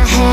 my head